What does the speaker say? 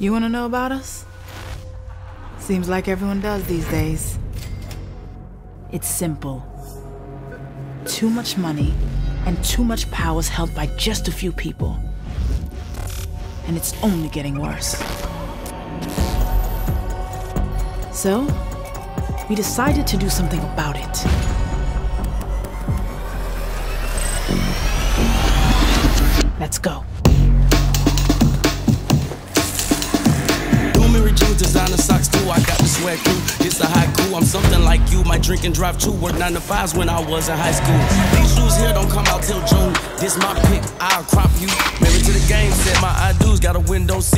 You want to know about us? Seems like everyone does these days. It's simple. Too much money and too much power is held by just a few people. And it's only getting worse. So, we decided to do something about it. Let's go. Designer socks too. I got too. It's a haiku. I'm something like you. My drink and drive too. Work nine to fives when I was in high school. These shoes here don't come out till June. This my pick. I'll crop you. Married to the game. Said my I do's. Got a window seat.